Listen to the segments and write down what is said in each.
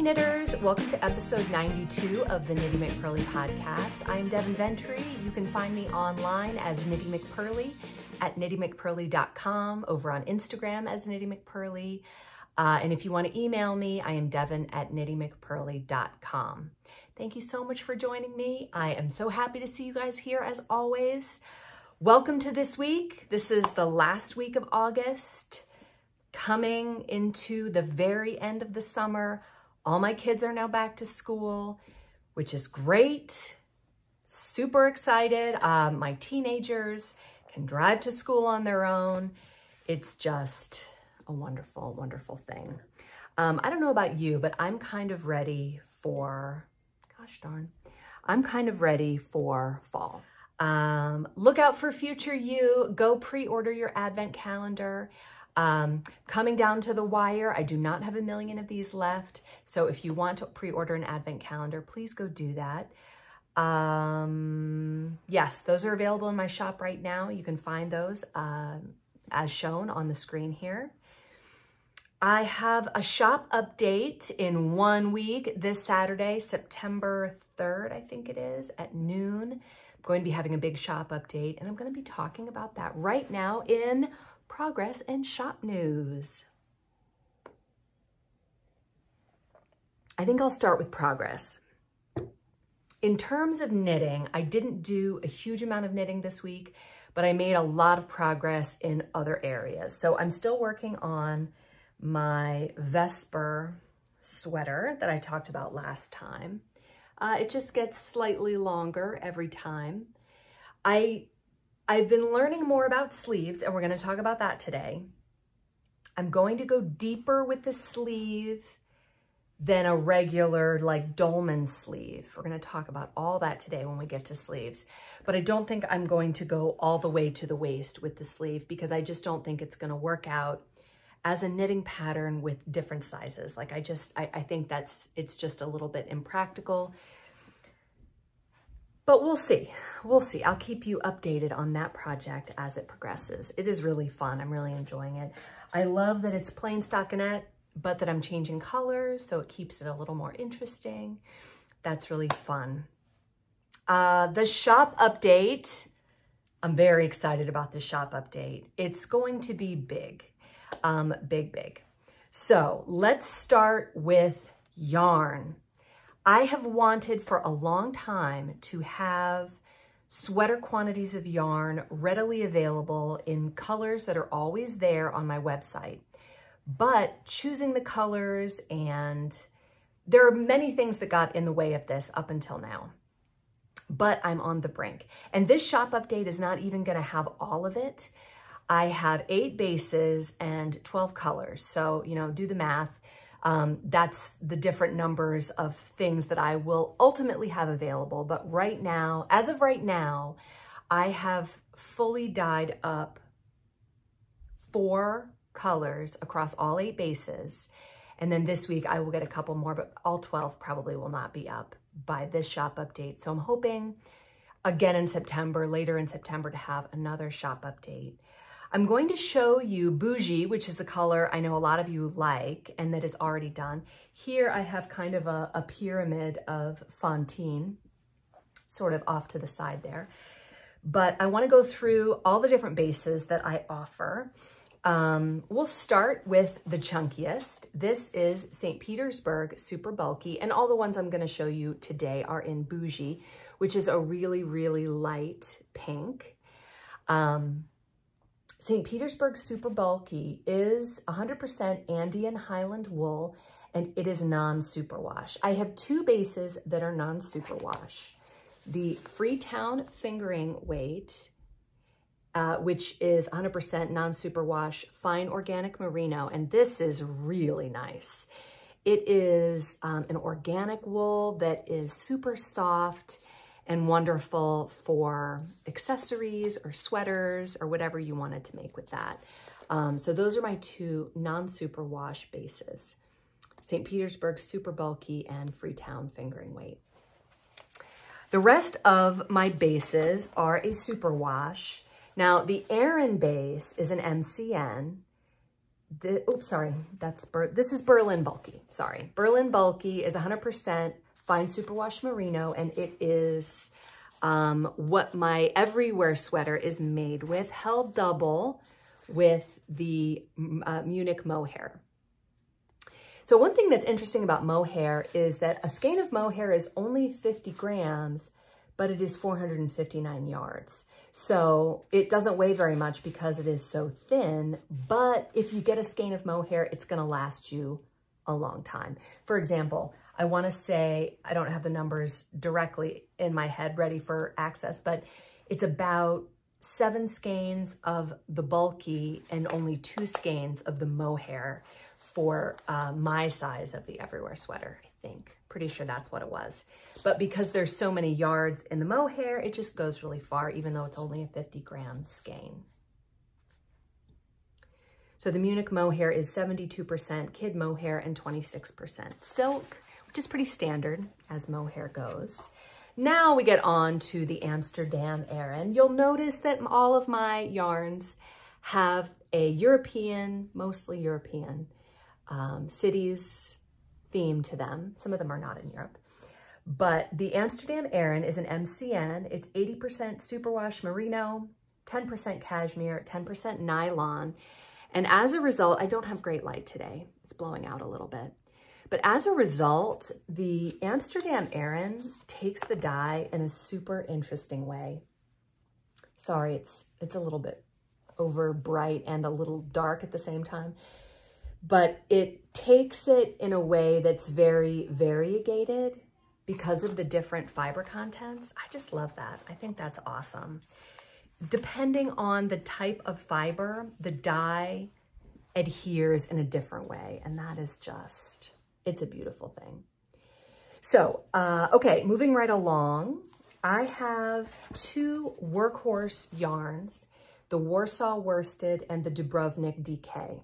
knitters, welcome to episode 92 of the Knitty McPurly podcast. I'm Devin Ventry. You can find me online as Knitty McPurly at knittymcpurly.com, over on Instagram as Knitty McPurly. Uh, and if you want to email me, I am devin at knittymcpurly.com. Thank you so much for joining me. I am so happy to see you guys here as always. Welcome to this week. This is the last week of August, coming into the very end of the summer. All my kids are now back to school, which is great. Super excited. Uh, my teenagers can drive to school on their own. It's just a wonderful, wonderful thing. Um, I don't know about you, but I'm kind of ready for, gosh darn, I'm kind of ready for fall. Um, look out for future you. Go pre-order your advent calendar. Um, coming down to the wire, I do not have a million of these left. So if you want to pre-order an advent calendar, please go do that. Um, yes, those are available in my shop right now. You can find those uh, as shown on the screen here. I have a shop update in one week this Saturday, September 3rd, I think it is, at noon. I'm going to be having a big shop update, and I'm going to be talking about that right now in progress and shop news. I think I'll start with progress. In terms of knitting, I didn't do a huge amount of knitting this week, but I made a lot of progress in other areas. So I'm still working on my Vesper sweater that I talked about last time. Uh, it just gets slightly longer every time. I I've been learning more about sleeves and we're going to talk about that today. I'm going to go deeper with the sleeve than a regular like dolman sleeve. We're going to talk about all that today when we get to sleeves. But I don't think I'm going to go all the way to the waist with the sleeve because I just don't think it's going to work out as a knitting pattern with different sizes. Like I just, I, I think that's, it's just a little bit impractical. But we'll see. We'll see. I'll keep you updated on that project as it progresses. It is really fun. I'm really enjoying it. I love that it's plain stockinette, but that I'm changing colors, so it keeps it a little more interesting. That's really fun. Uh, the shop update, I'm very excited about the shop update. It's going to be big, um, big, big. So let's start with yarn. I have wanted for a long time to have sweater quantities of yarn readily available in colors that are always there on my website. But choosing the colors and there are many things that got in the way of this up until now. But I'm on the brink. And this shop update is not even gonna have all of it. I have eight bases and 12 colors. So, you know, do the math. Um, that's the different numbers of things that I will ultimately have available. But right now, as of right now, I have fully dyed up four colors across all eight bases. And then this week I will get a couple more, but all 12 probably will not be up by this shop update. So I'm hoping again in September, later in September to have another shop update. I'm going to show you Bougie, which is a color I know a lot of you like and that is already done. Here I have kind of a, a pyramid of Fontaine, sort of off to the side there. But I wanna go through all the different bases that I offer. Um, we'll start with the chunkiest. This is St. Petersburg Super Bulky, and all the ones I'm gonna show you today are in Bougie, which is a really, really light pink. Um, St. Petersburg Super Bulky is 100% Andean Highland wool and it is non-superwash. I have two bases that are non-superwash. The Freetown Fingering Weight, uh, which is 100% non-superwash fine organic merino, and this is really nice. It is um, an organic wool that is super soft and wonderful for accessories or sweaters or whatever you wanted to make with that. Um, so those are my two non-superwash bases. St. Petersburg Super Bulky and Freetown Fingering Weight. The rest of my bases are a superwash. Now the Aran base is an MCN. the, oops, sorry, that's, Ber, this is Berlin Bulky, sorry. Berlin Bulky is 100% fine superwash merino and it is um, what my everywhere sweater is made with, held double with the uh, Munich mohair. So one thing that's interesting about mohair is that a skein of mohair is only 50 grams, but it is 459 yards. So it doesn't weigh very much because it is so thin, but if you get a skein of mohair, it's gonna last you a long time. For example, I wanna say, I don't have the numbers directly in my head ready for access, but it's about seven skeins of the bulky and only two skeins of the mohair for uh, my size of the Everywhere sweater, I think. Pretty sure that's what it was. But because there's so many yards in the mohair, it just goes really far, even though it's only a 50 gram skein. So the Munich mohair is 72% kid mohair and 26% silk, which is pretty standard as mohair goes. Now we get on to the Amsterdam Aran. You'll notice that all of my yarns have a European, mostly European, um, cities theme to them. Some of them are not in Europe. But the Amsterdam Aran is an MCN. It's 80% superwash merino, 10% cashmere, 10% nylon. And as a result, I don't have great light today. It's blowing out a little bit. But as a result, the Amsterdam Aran takes the dye in a super interesting way. Sorry, it's, it's a little bit over bright and a little dark at the same time but it takes it in a way that's very variegated because of the different fiber contents. I just love that. I think that's awesome. Depending on the type of fiber, the dye adheres in a different way. And that is just, it's a beautiful thing. So, uh, okay, moving right along, I have two workhorse yarns, the Warsaw Worsted and the Dubrovnik DK.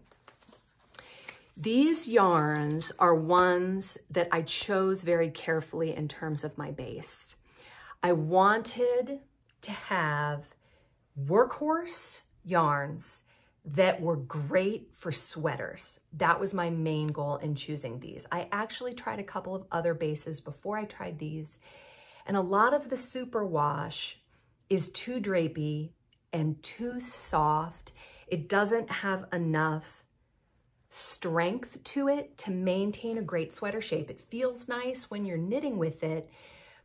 These yarns are ones that I chose very carefully in terms of my base. I wanted to have workhorse yarns that were great for sweaters. That was my main goal in choosing these. I actually tried a couple of other bases before I tried these, and a lot of the superwash is too drapey and too soft. It doesn't have enough strength to it to maintain a great sweater shape. It feels nice when you're knitting with it,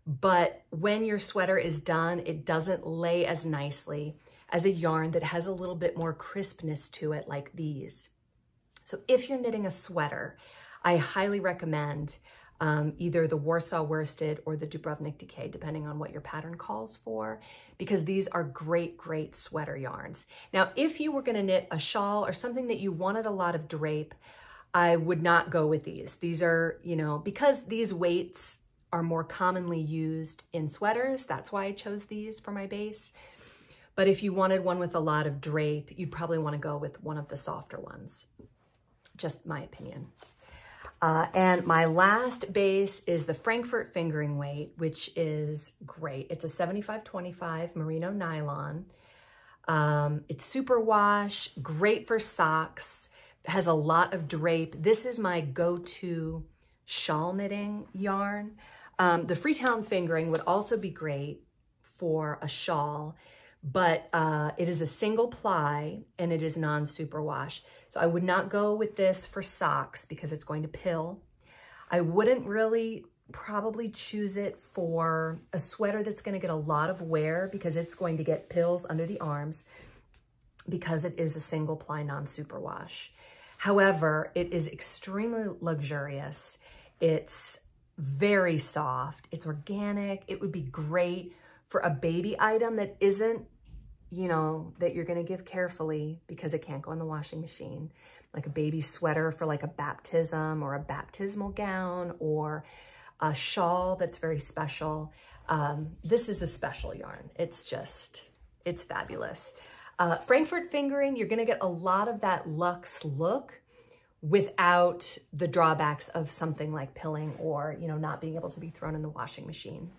but when your sweater is done, it doesn't lay as nicely as a yarn that has a little bit more crispness to it like these. So if you're knitting a sweater, I highly recommend um, either the Warsaw Worsted or the Dubrovnik DK, depending on what your pattern calls for, because these are great, great sweater yarns. Now, if you were gonna knit a shawl or something that you wanted a lot of drape, I would not go with these. These are, you know, because these weights are more commonly used in sweaters, that's why I chose these for my base. But if you wanted one with a lot of drape, you'd probably wanna go with one of the softer ones. Just my opinion. Uh, and my last base is the Frankfurt fingering weight, which is great. It's a 75-25 merino nylon. Um, it's super wash, great for socks, has a lot of drape. This is my go-to shawl knitting yarn. Um, the Freetown fingering would also be great for a shawl, but uh, it is a single ply and it is non-superwash. So I would not go with this for socks because it's going to pill. I wouldn't really probably choose it for a sweater that's going to get a lot of wear because it's going to get pills under the arms because it is a single ply non-superwash. However, it is extremely luxurious. It's very soft. It's organic. It would be great for a baby item that isn't you know, that you're going to give carefully because it can't go in the washing machine. Like a baby sweater for like a baptism or a baptismal gown or a shawl that's very special. Um, this is a special yarn. It's just, it's fabulous. Uh, Frankfurt fingering, you're going to get a lot of that luxe look without the drawbacks of something like pilling or, you know, not being able to be thrown in the washing machine.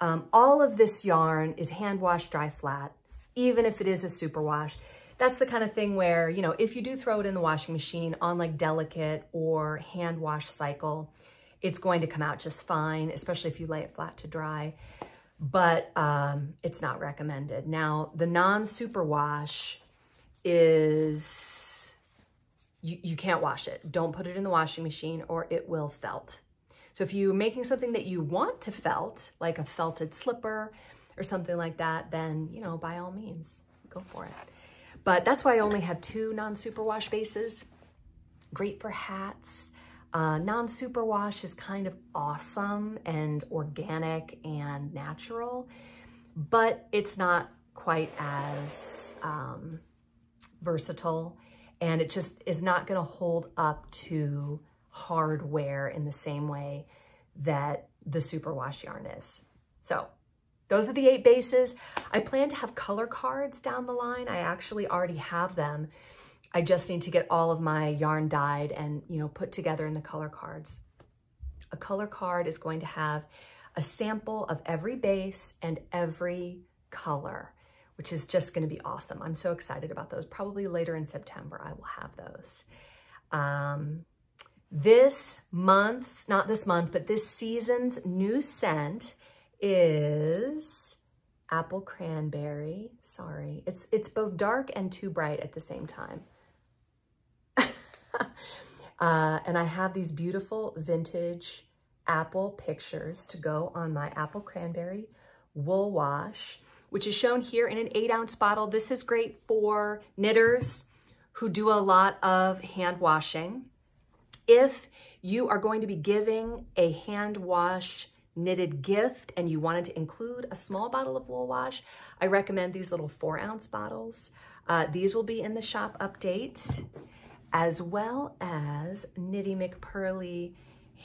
Um, all of this yarn is hand wash, dry flat, even if it is a super wash. that's the kind of thing where, you know, if you do throw it in the washing machine on like delicate or hand wash cycle, it's going to come out just fine, especially if you lay it flat to dry, but um, it's not recommended. Now, the non-super wash is, you, you can't wash it. Don't put it in the washing machine or it will felt. So if you're making something that you want to felt, like a felted slipper or something like that, then, you know, by all means, go for it. But that's why I only have two non-superwash bases. Great for hats. Uh, non-superwash is kind of awesome and organic and natural, but it's not quite as um, versatile and it just is not going to hold up to hardware in the same way that the superwash yarn is. So those are the eight bases. I plan to have color cards down the line. I actually already have them. I just need to get all of my yarn dyed and, you know, put together in the color cards. A color card is going to have a sample of every base and every color, which is just going to be awesome. I'm so excited about those. Probably later in September, I will have those. Um, this month's, not this month, but this season's new scent is apple cranberry. Sorry, it's, it's both dark and too bright at the same time. uh, and I have these beautiful vintage apple pictures to go on my apple cranberry wool wash, which is shown here in an eight ounce bottle. This is great for knitters who do a lot of hand washing. If you are going to be giving a hand wash knitted gift and you wanted to include a small bottle of wool wash, I recommend these little four ounce bottles. Uh, these will be in the shop update, as well as Knitty McPurly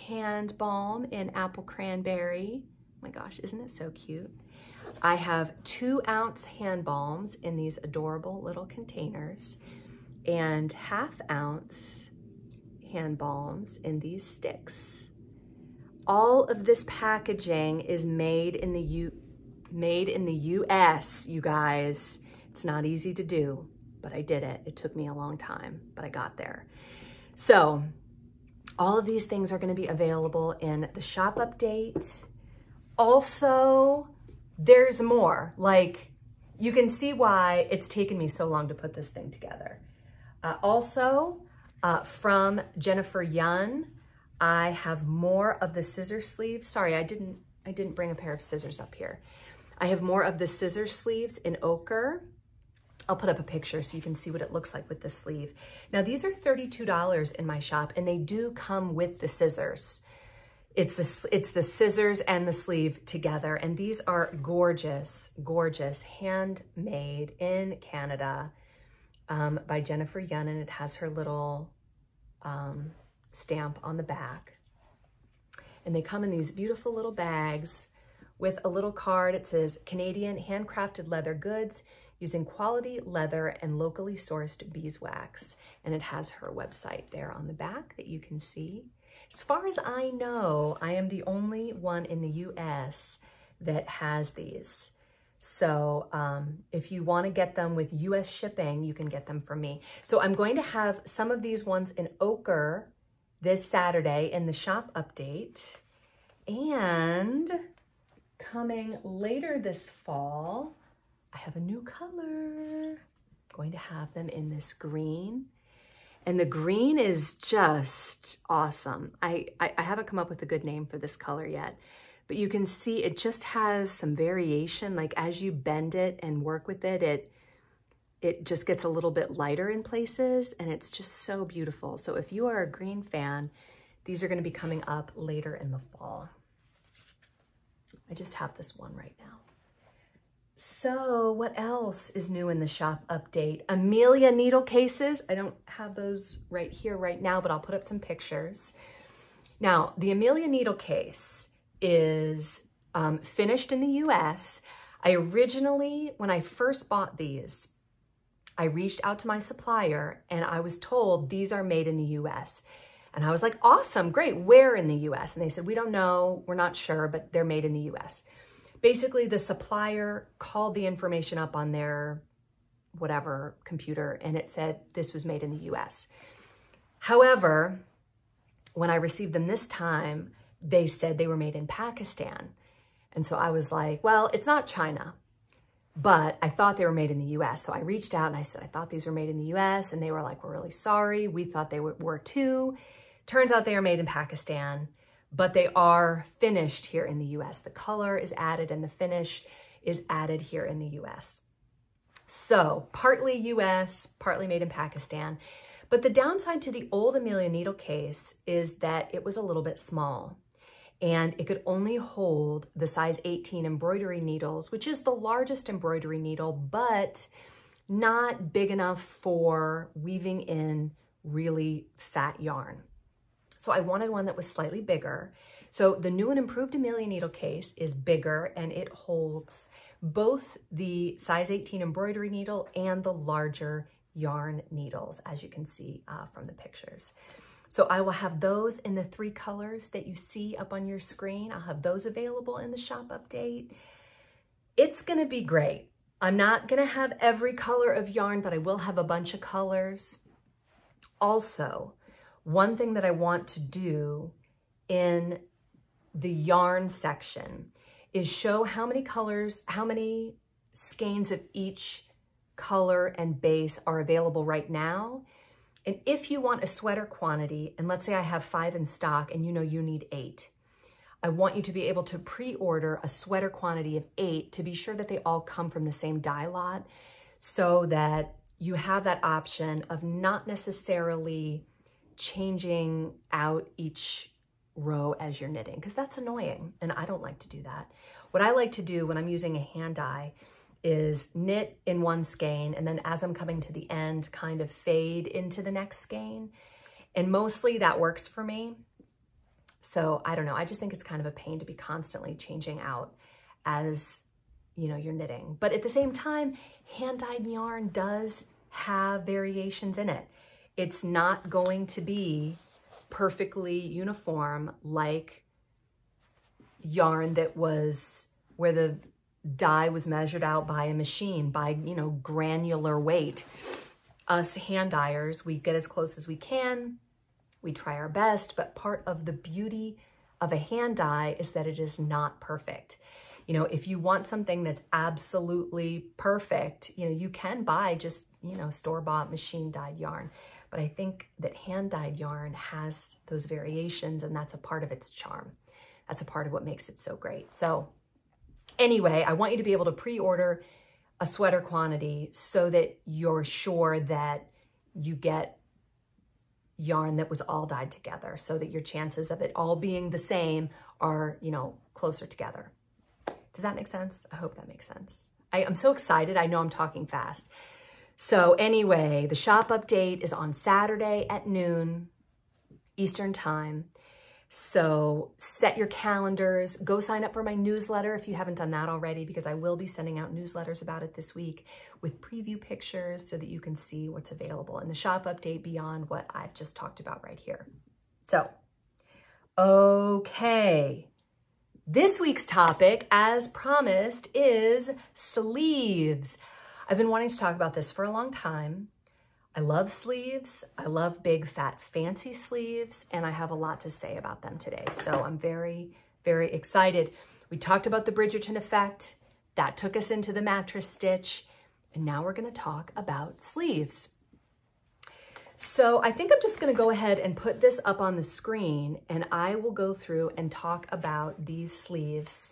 hand balm in apple cranberry. Oh my gosh, isn't it so cute? I have two ounce hand balms in these adorable little containers and half ounce hand balms in these sticks. All of this packaging is made in the U made in the US, you guys. It's not easy to do, but I did it. It took me a long time, but I got there. So all of these things are gonna be available in the shop update. Also, there's more. Like, you can see why it's taken me so long to put this thing together. Uh, also, uh, from Jennifer Yun. I have more of the scissor sleeves. Sorry, I didn't, I didn't bring a pair of scissors up here. I have more of the scissor sleeves in ochre. I'll put up a picture so you can see what it looks like with the sleeve. Now these are $32 in my shop and they do come with the scissors. It's the, it's the scissors and the sleeve together. And these are gorgeous, gorgeous, handmade in Canada um, by Jennifer Yun, and it has her little um, stamp on the back. And they come in these beautiful little bags with a little card. It says, Canadian handcrafted leather goods using quality leather and locally sourced beeswax. And it has her website there on the back that you can see. As far as I know, I am the only one in the US that has these. So um, if you want to get them with US shipping, you can get them from me. So I'm going to have some of these ones in ochre this Saturday in the shop update. And coming later this fall, I have a new color. I'm going to have them in this green. And the green is just awesome. I, I, I haven't come up with a good name for this color yet but you can see it just has some variation. Like as you bend it and work with it, it, it just gets a little bit lighter in places and it's just so beautiful. So if you are a green fan, these are gonna be coming up later in the fall. I just have this one right now. So what else is new in the shop update? Amelia needle cases. I don't have those right here right now, but I'll put up some pictures. Now, the Amelia needle case is um, finished in the US. I originally, when I first bought these, I reached out to my supplier and I was told these are made in the US. And I was like, awesome, great, where in the US? And they said, we don't know, we're not sure, but they're made in the US. Basically, the supplier called the information up on their whatever computer and it said this was made in the US. However, when I received them this time, they said they were made in Pakistan. And so I was like, well, it's not China, but I thought they were made in the US. So I reached out and I said, I thought these were made in the US. And they were like, we're really sorry. We thought they were too. Turns out they are made in Pakistan, but they are finished here in the US. The color is added and the finish is added here in the US. So partly US, partly made in Pakistan. But the downside to the old Amelia needle case is that it was a little bit small and it could only hold the size 18 embroidery needles, which is the largest embroidery needle, but not big enough for weaving in really fat yarn. So I wanted one that was slightly bigger. So the new and improved Amelia needle case is bigger and it holds both the size 18 embroidery needle and the larger yarn needles, as you can see uh, from the pictures. So I will have those in the three colors that you see up on your screen. I'll have those available in the shop update. It's gonna be great. I'm not gonna have every color of yarn, but I will have a bunch of colors. Also, one thing that I want to do in the yarn section is show how many colors, how many skeins of each color and base are available right now and if you want a sweater quantity, and let's say I have five in stock and you know you need eight, I want you to be able to pre-order a sweater quantity of eight to be sure that they all come from the same dye lot so that you have that option of not necessarily changing out each row as you're knitting because that's annoying and I don't like to do that. What I like to do when I'm using a hand dye is knit in one skein and then as I'm coming to the end, kind of fade into the next skein. And mostly that works for me. So I don't know, I just think it's kind of a pain to be constantly changing out as you know, you're knitting. But at the same time, hand-dyed yarn does have variations in it. It's not going to be perfectly uniform like yarn that was where the dye was measured out by a machine by, you know, granular weight. Us hand dyers, we get as close as we can. We try our best, but part of the beauty of a hand dye is that it is not perfect. You know, if you want something that's absolutely perfect, you know, you can buy just, you know, store-bought machine dyed yarn. But I think that hand dyed yarn has those variations and that's a part of its charm. That's a part of what makes it so great. So Anyway, I want you to be able to pre-order a sweater quantity so that you're sure that you get yarn that was all dyed together so that your chances of it all being the same are, you know, closer together. Does that make sense? I hope that makes sense. I, am so excited. I know I'm talking fast. So anyway, the shop update is on Saturday at noon Eastern time. So set your calendars, go sign up for my newsletter if you haven't done that already, because I will be sending out newsletters about it this week with preview pictures so that you can see what's available in the shop update beyond what I've just talked about right here. So, okay. This week's topic, as promised, is sleeves. I've been wanting to talk about this for a long time. I love sleeves. I love big, fat, fancy sleeves, and I have a lot to say about them today. So I'm very, very excited. We talked about the Bridgerton effect. That took us into the mattress stitch. And now we're gonna talk about sleeves. So I think I'm just gonna go ahead and put this up on the screen and I will go through and talk about these sleeves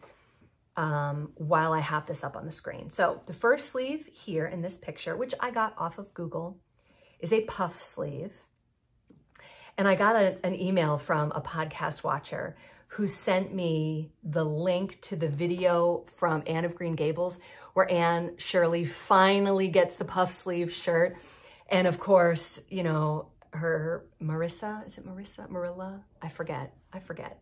um, while I have this up on the screen. So the first sleeve here in this picture, which I got off of Google, is a puff sleeve. And I got a, an email from a podcast watcher who sent me the link to the video from Anne of Green Gables where Anne Shirley finally gets the puff sleeve shirt. And of course, you know, her Marissa, is it Marissa? Marilla? I forget. I forget.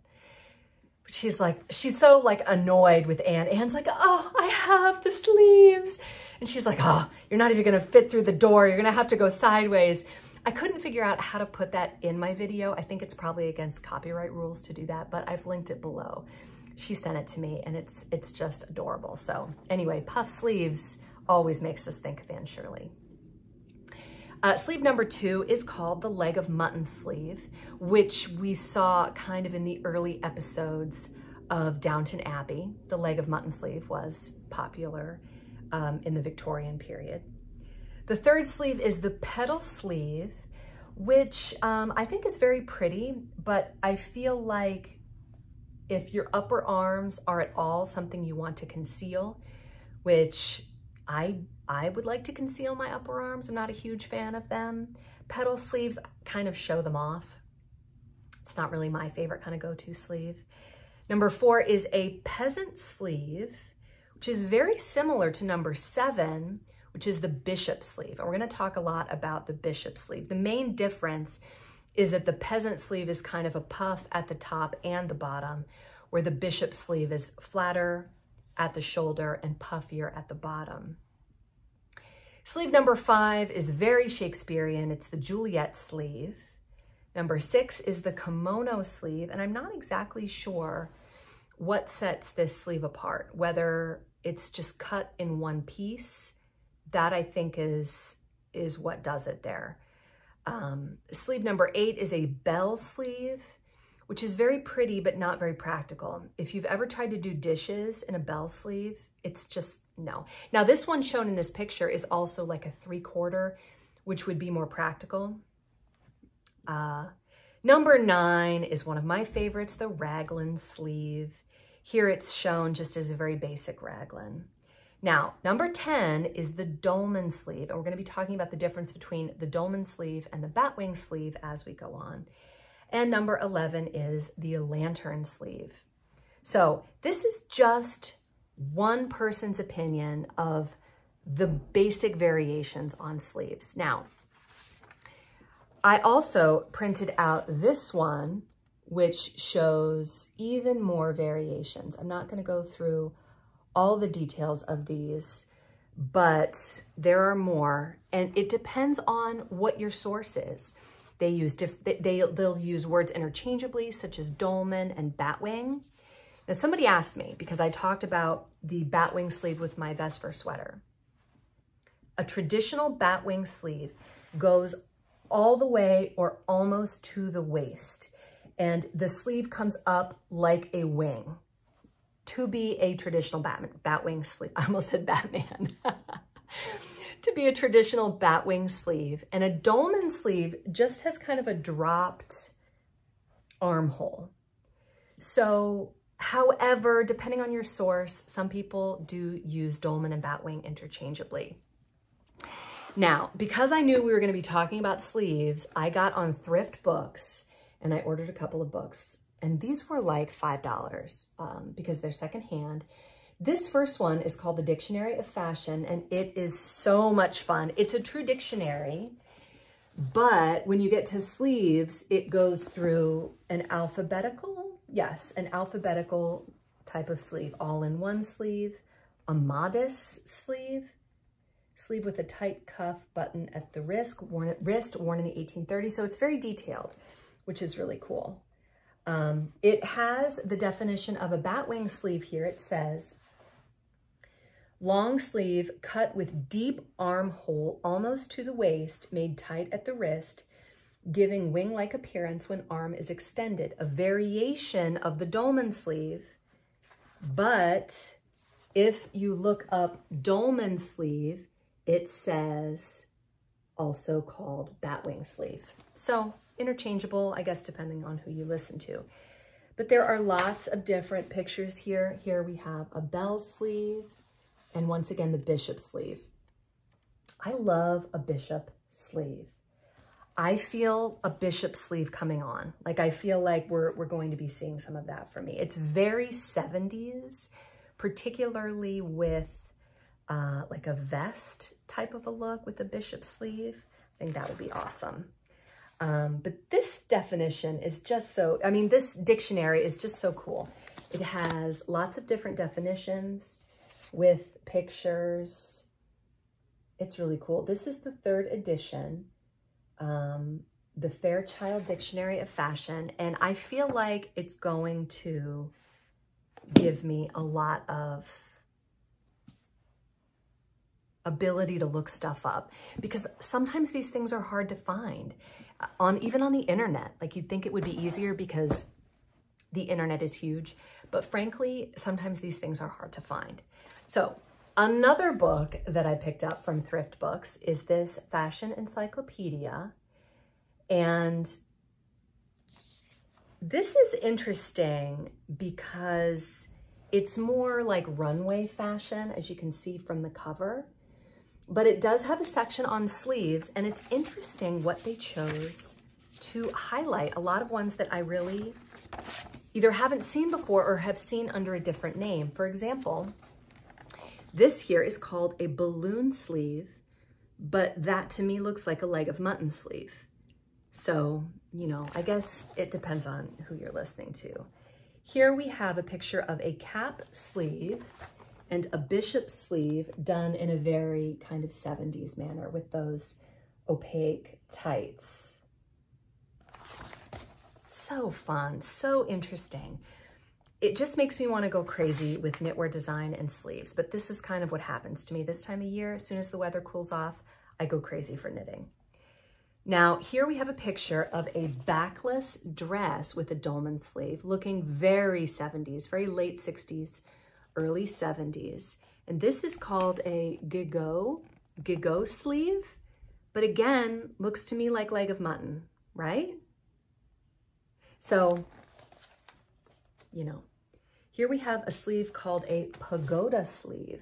But she's like, she's so like annoyed with Anne. Anne's like, oh, I have the sleeves. And she's like, oh, you're not even gonna fit through the door. You're gonna have to go sideways. I couldn't figure out how to put that in my video. I think it's probably against copyright rules to do that, but I've linked it below. She sent it to me and it's, it's just adorable. So anyway, puff sleeves always makes us think of Anne Shirley. Uh, sleeve number two is called the leg of mutton sleeve, which we saw kind of in the early episodes of Downton Abbey. The leg of mutton sleeve was popular um, in the Victorian period. The third sleeve is the petal sleeve, which um, I think is very pretty, but I feel like if your upper arms are at all something you want to conceal, which I, I would like to conceal my upper arms. I'm not a huge fan of them. Petal sleeves kind of show them off. It's not really my favorite kind of go-to sleeve. Number four is a peasant sleeve, which is very similar to number seven, which is the bishop sleeve. And we're gonna talk a lot about the bishop sleeve. The main difference is that the peasant sleeve is kind of a puff at the top and the bottom, where the bishop sleeve is flatter at the shoulder and puffier at the bottom. Sleeve number five is very Shakespearean. It's the Juliet sleeve. Number six is the kimono sleeve, and I'm not exactly sure what sets this sleeve apart, whether it's just cut in one piece. That I think is, is what does it there. Um, sleeve number eight is a bell sleeve, which is very pretty, but not very practical. If you've ever tried to do dishes in a bell sleeve, it's just no. Now this one shown in this picture is also like a three quarter, which would be more practical. Uh, number nine is one of my favorites, the raglan sleeve. Here it's shown just as a very basic raglan. Now, number 10 is the dolman sleeve, and we're gonna be talking about the difference between the dolman sleeve and the batwing sleeve as we go on. And number 11 is the lantern sleeve. So this is just one person's opinion of the basic variations on sleeves. Now, I also printed out this one, which shows even more variations. I'm not gonna go through all the details of these, but there are more, and it depends on what your source is. They use they, they'll use words interchangeably, such as dolman and batwing. Now, somebody asked me, because I talked about the batwing sleeve with my Vesper sweater. A traditional batwing sleeve goes all the way or almost to the waist. And the sleeve comes up like a wing to be a traditional bat, batwing sleeve. I almost said Batman. to be a traditional batwing sleeve. And a dolman sleeve just has kind of a dropped armhole. So, however, depending on your source, some people do use dolman and batwing interchangeably. Now, because I knew we were going to be talking about sleeves, I got on Thrift Books and I ordered a couple of books. And these were like $5 um, because they're secondhand. This first one is called the Dictionary of Fashion and it is so much fun. It's a true dictionary, but when you get to sleeves, it goes through an alphabetical, yes, an alphabetical type of sleeve, all in one sleeve, a modest sleeve, sleeve with a tight cuff button at the wrist, worn, wrist, worn in the 1830s. So it's very detailed, which is really cool. Um, it has the definition of a batwing sleeve here. It says, long sleeve cut with deep armhole almost to the waist, made tight at the wrist, giving wing-like appearance when arm is extended. A variation of the dolman sleeve, but if you look up dolman sleeve, it says also called batwing sleeve. So interchangeable, I guess, depending on who you listen to. But there are lots of different pictures here. Here we have a bell sleeve and once again, the bishop sleeve. I love a bishop sleeve. I feel a bishop sleeve coming on. Like I feel like we're, we're going to be seeing some of that for me. It's very 70s, particularly with uh, like a vest type of a look with a bishop sleeve. I think that would be awesome. Um, but this definition is just so, I mean, this dictionary is just so cool. It has lots of different definitions with pictures. It's really cool. This is the third edition, um, the Fairchild Dictionary of Fashion, and I feel like it's going to give me a lot of ability to look stuff up because sometimes these things are hard to find on even on the internet. Like you'd think it would be easier because the internet is huge, but frankly, sometimes these things are hard to find. So another book that I picked up from Thrift Books is this fashion encyclopedia. And this is interesting because it's more like runway fashion, as you can see from the cover, but it does have a section on sleeves and it's interesting what they chose to highlight. A lot of ones that I really either haven't seen before or have seen under a different name. For example, this here is called a balloon sleeve, but that to me looks like a leg of mutton sleeve. So, you know, I guess it depends on who you're listening to. Here we have a picture of a cap sleeve and a bishop sleeve done in a very kind of 70s manner with those opaque tights. So fun, so interesting it just makes me want to go crazy with knitwear design and sleeves, but this is kind of what happens to me this time of year. As soon as the weather cools off, I go crazy for knitting. Now, here we have a picture of a backless dress with a dolman sleeve, looking very 70s, very late 60s, early 70s. And this is called a gigot, gigot sleeve, but again, looks to me like leg of mutton, right? So you know. Here we have a sleeve called a pagoda sleeve.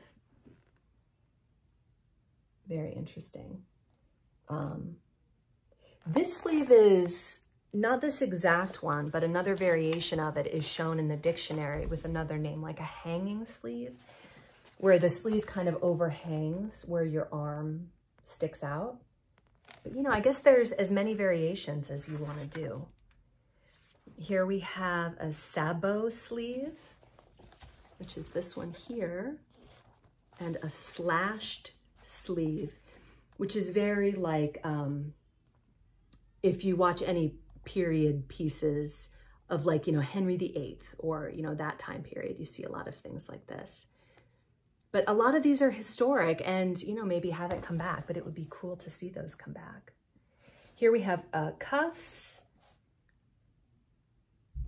Very interesting. Um, this sleeve is not this exact one, but another variation of it is shown in the dictionary with another name, like a hanging sleeve, where the sleeve kind of overhangs where your arm sticks out. But, you know, I guess there's as many variations as you want to do. Here we have a sabot sleeve, which is this one here, and a slashed sleeve, which is very like, um, if you watch any period pieces of like, you know, Henry VIII or, you know, that time period, you see a lot of things like this. But a lot of these are historic and, you know, maybe haven't come back, but it would be cool to see those come back. Here we have uh, cuffs,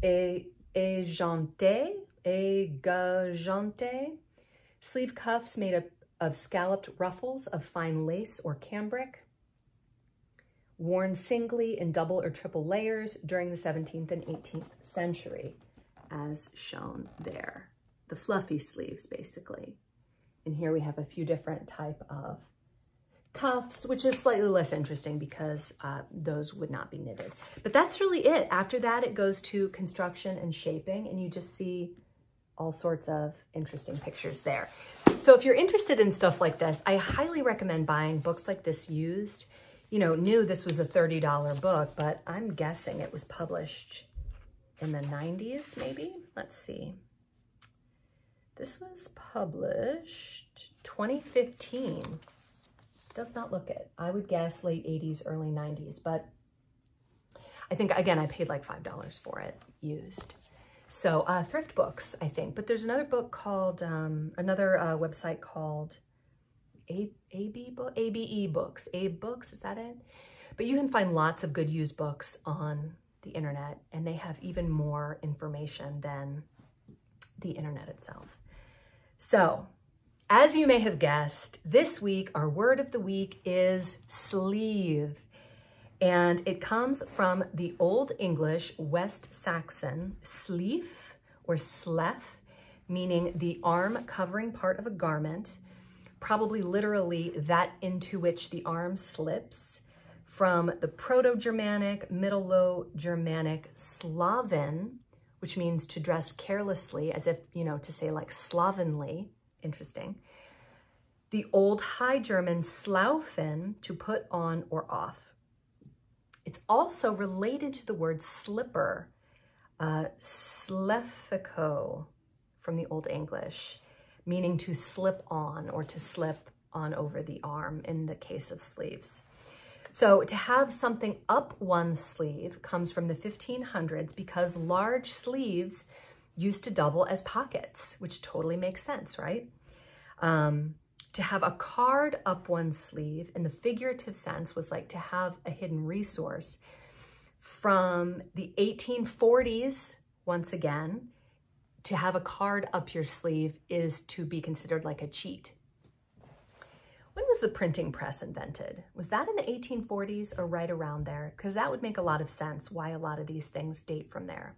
Agente, agente, sleeve cuffs made up of scalloped ruffles of fine lace or cambric, worn singly in double or triple layers during the 17th and 18th century, as shown there. The fluffy sleeves, basically. And here we have a few different type of cuffs, which is slightly less interesting because uh, those would not be knitted. But that's really it. After that, it goes to construction and shaping, and you just see all sorts of interesting pictures there. So if you're interested in stuff like this, I highly recommend buying books like this used. You know, knew this was a $30 book, but I'm guessing it was published in the 90s, maybe? Let's see. This was published 2015 does not look it. I would guess late 80s, early 90s, but I think, again, I paid like $5 for it used. So uh, thrift books, I think. But there's another book called, um, another uh, website called A AB book, ABE Books. Abe Books, is that it? But you can find lots of good used books on the internet, and they have even more information than the internet itself. So as you may have guessed, this week our word of the week is sleeve. And it comes from the Old English West Saxon sleeve or slef, meaning the arm covering part of a garment, probably literally that into which the arm slips, from the Proto-Germanic, Middle Low Germanic Slaven, which means to dress carelessly, as if, you know, to say like slovenly, interesting. The Old High German slaufen, to put on or off. It's also related to the word slipper, uh, from the Old English, meaning to slip on or to slip on over the arm in the case of sleeves. So to have something up one sleeve comes from the 1500s because large sleeves used to double as pockets, which totally makes sense, right? Um, to have a card up one sleeve in the figurative sense was like to have a hidden resource from the 1840s, once again, to have a card up your sleeve is to be considered like a cheat. When was the printing press invented? Was that in the 1840s or right around there? Because that would make a lot of sense why a lot of these things date from there.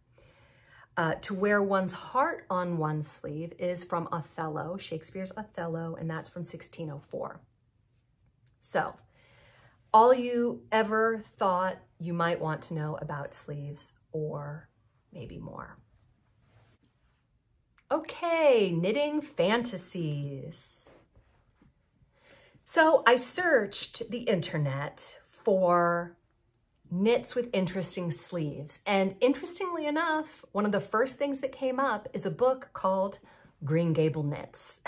Uh, to wear one's heart on one's sleeve is from Othello, Shakespeare's Othello, and that's from 1604. So, all you ever thought you might want to know about sleeves, or maybe more. Okay, knitting fantasies. So I searched the internet for knits with interesting sleeves. And interestingly enough, one of the first things that came up is a book called Green Gable Knits,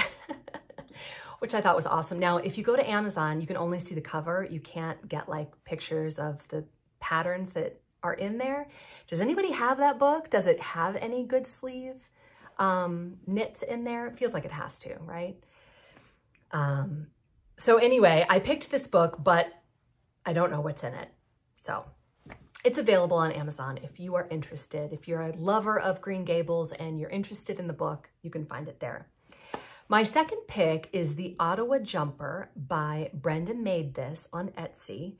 which I thought was awesome. Now, if you go to Amazon, you can only see the cover. You can't get like pictures of the patterns that are in there. Does anybody have that book? Does it have any good sleeve um, knits in there? It feels like it has to, right? Um, so anyway, I picked this book, but I don't know what's in it. So it's available on Amazon if you are interested. If you're a lover of Green Gables and you're interested in the book, you can find it there. My second pick is the Ottawa Jumper by Brenda Made This on Etsy.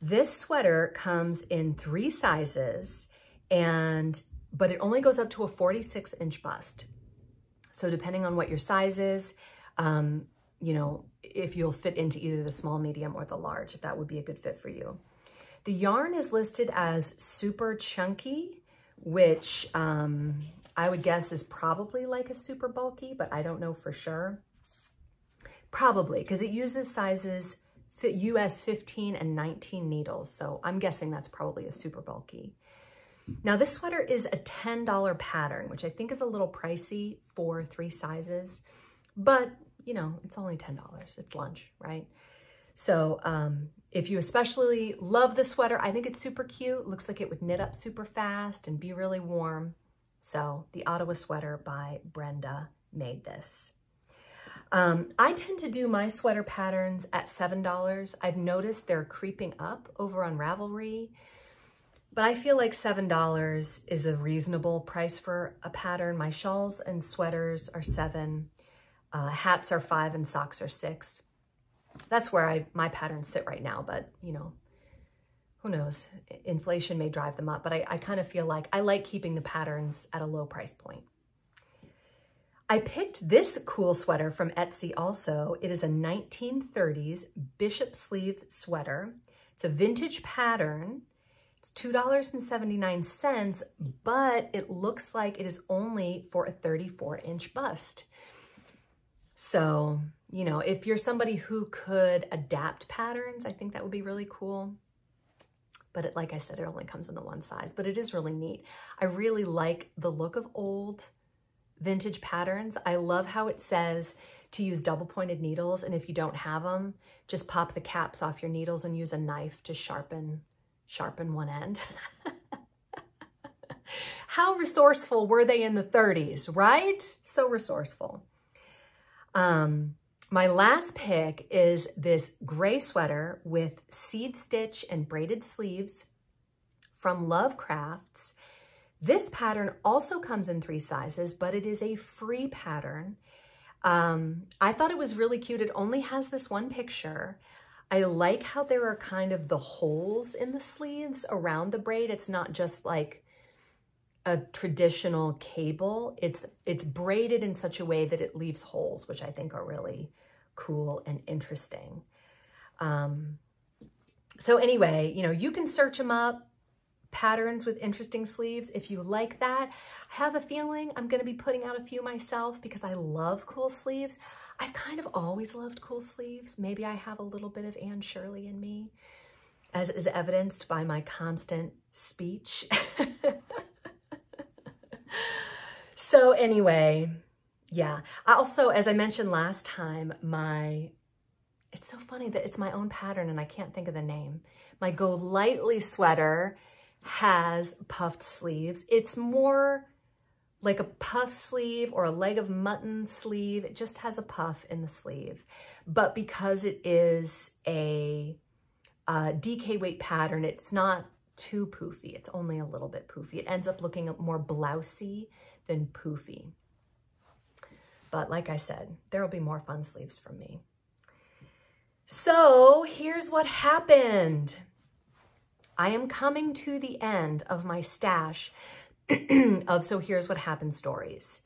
This sweater comes in three sizes and but it only goes up to a 46 inch bust. So depending on what your size is, um, you know, if you'll fit into either the small, medium, or the large, if that would be a good fit for you. The yarn is listed as super chunky, which um, I would guess is probably like a super bulky, but I don't know for sure. Probably, because it uses sizes US 15 and 19 needles, so I'm guessing that's probably a super bulky. Now this sweater is a $10 pattern, which I think is a little pricey for three sizes, but you know, it's only $10. It's lunch, right? So um, if you especially love the sweater, I think it's super cute. Looks like it would knit up super fast and be really warm. So the Ottawa sweater by Brenda made this. Um, I tend to do my sweater patterns at $7. I've noticed they're creeping up over on Ravelry, but I feel like $7 is a reasonable price for a pattern. My shawls and sweaters are seven, uh, hats are five, and socks are six that's where I my patterns sit right now, but you know, who knows? Inflation may drive them up, but I, I kind of feel like I like keeping the patterns at a low price point. I picked this cool sweater from Etsy also. It is a 1930s bishop sleeve sweater. It's a vintage pattern. It's $2.79, but it looks like it is only for a 34 inch bust. So you know, if you're somebody who could adapt patterns, I think that would be really cool. But it, like I said, it only comes in the one size, but it is really neat. I really like the look of old vintage patterns. I love how it says to use double pointed needles. And if you don't have them, just pop the caps off your needles and use a knife to sharpen, sharpen one end. how resourceful were they in the 30s, right? So resourceful. Um, my last pick is this gray sweater with seed stitch and braided sleeves from Love Crafts. This pattern also comes in three sizes, but it is a free pattern. Um, I thought it was really cute. It only has this one picture. I like how there are kind of the holes in the sleeves around the braid. It's not just like a traditional cable. It's, it's braided in such a way that it leaves holes, which I think are really cool and interesting. Um, so anyway, you know, you can search them up, patterns with interesting sleeves if you like that. I have a feeling I'm going to be putting out a few myself because I love cool sleeves. I've kind of always loved cool sleeves. Maybe I have a little bit of Anne Shirley in me, as is evidenced by my constant speech. so anyway, yeah. Also, as I mentioned last time, my, it's so funny that it's my own pattern and I can't think of the name. My Go Lightly sweater has puffed sleeves. It's more like a puff sleeve or a leg of mutton sleeve. It just has a puff in the sleeve. but because it is a, uh, a DK weight pattern, it's not too poofy. It's only a little bit poofy. It ends up looking more blousy than poofy. But like I said, there will be more fun sleeves from me. So here's what happened. I am coming to the end of my stash of So Here's What Happened stories.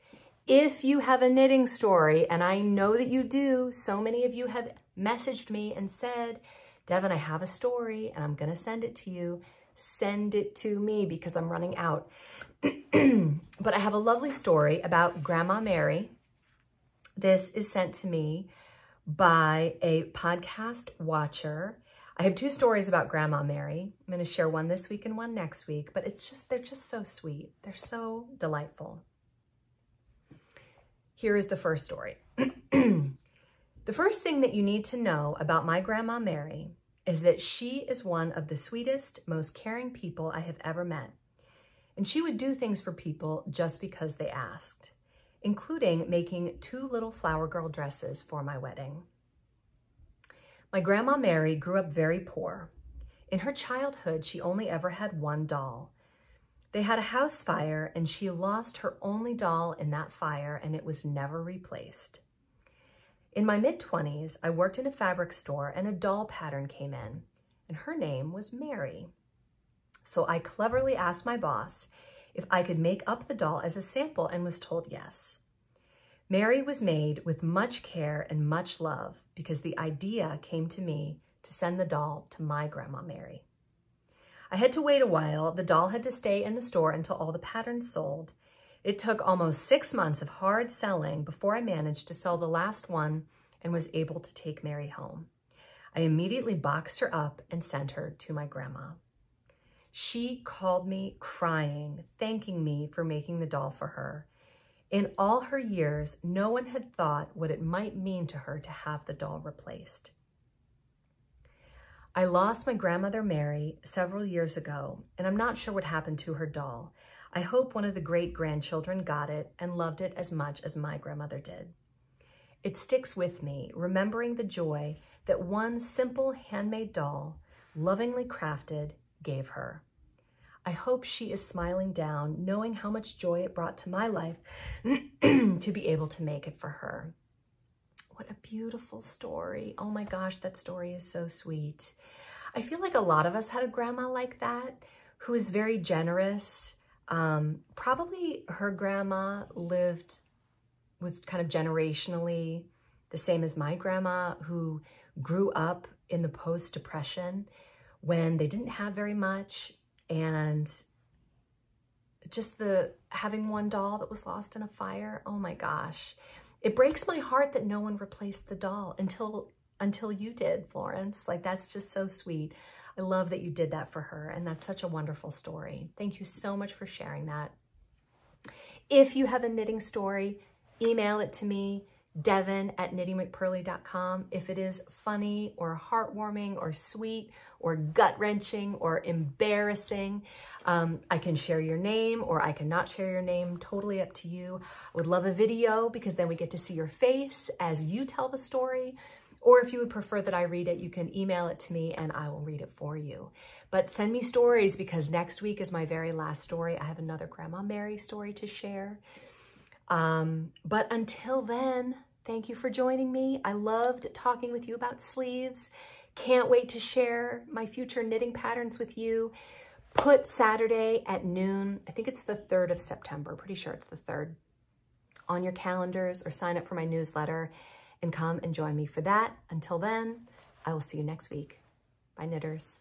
If you have a knitting story, and I know that you do, so many of you have messaged me and said, Devin, I have a story and I'm going to send it to you. Send it to me because I'm running out. but I have a lovely story about Grandma Mary. This is sent to me by a podcast watcher. I have two stories about Grandma Mary. I'm going to share one this week and one next week, but it's just, they're just so sweet. They're so delightful. Here is the first story. the first thing that you need to know about my Grandma Mary is that she is one of the sweetest, most caring people I have ever met. And she would do things for people just because they asked, including making two little flower girl dresses for my wedding. My Grandma Mary grew up very poor. In her childhood, she only ever had one doll, they had a house fire and she lost her only doll in that fire and it was never replaced. In my mid-20s, I worked in a fabric store and a doll pattern came in and her name was Mary. So I cleverly asked my boss if I could make up the doll as a sample and was told yes. Mary was made with much care and much love because the idea came to me to send the doll to my Grandma Mary. I had to wait a while. The doll had to stay in the store until all the patterns sold. It took almost six months of hard selling before I managed to sell the last one and was able to take Mary home. I immediately boxed her up and sent her to my grandma. She called me crying, thanking me for making the doll for her. In all her years, no one had thought what it might mean to her to have the doll replaced. I lost my grandmother Mary several years ago, and I'm not sure what happened to her doll. I hope one of the great grandchildren got it and loved it as much as my grandmother did. It sticks with me, remembering the joy that one simple handmade doll, lovingly crafted, gave her. I hope she is smiling down, knowing how much joy it brought to my life to be able to make it for her. What a beautiful story. Oh my gosh, that story is so sweet. I feel like a lot of us had a grandma like that who was very generous. Um, probably her grandma lived, was kind of generationally the same as my grandma who grew up in the post-depression when they didn't have very much and just the having one doll that was lost in a fire, oh my gosh. It breaks my heart that no one replaced the doll until until you did, Florence. Like, that's just so sweet. I love that you did that for her, and that's such a wonderful story. Thank you so much for sharing that. If you have a knitting story, email it to me, devin at knittymcpurly.com. If it is funny or heartwarming or sweet or gut-wrenching or embarrassing, um, I can share your name or I cannot share your name, totally up to you. I would love a video because then we get to see your face as you tell the story. Or if you would prefer that I read it, you can email it to me and I will read it for you. But send me stories because next week is my very last story. I have another Grandma Mary story to share. Um, but until then, thank you for joining me. I loved talking with you about sleeves. Can't wait to share my future knitting patterns with you. Put Saturday at noon, I think it's the 3rd of September, pretty sure it's the 3rd, on your calendars or sign up for my newsletter and come and join me for that. Until then, I will see you next week. Bye, knitters.